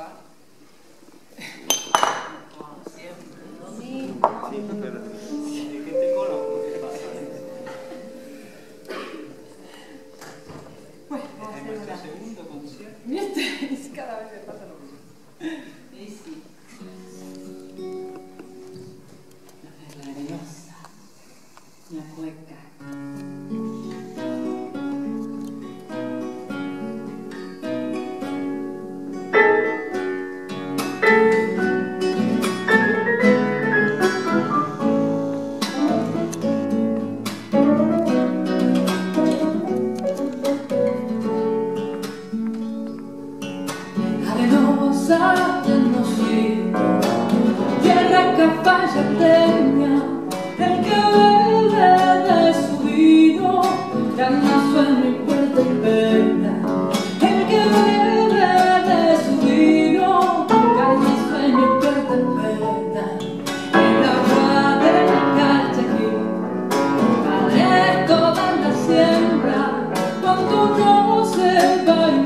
papá. Bueno, segundo concierto. Cada vez me pasa lo mismo. El que bebe de su vino, carne sueña y puerta en. El que bebe de su vino, carne sueña y puerta en. El agua de la cárcel, para ver toda la siembra, cuando yo sepa.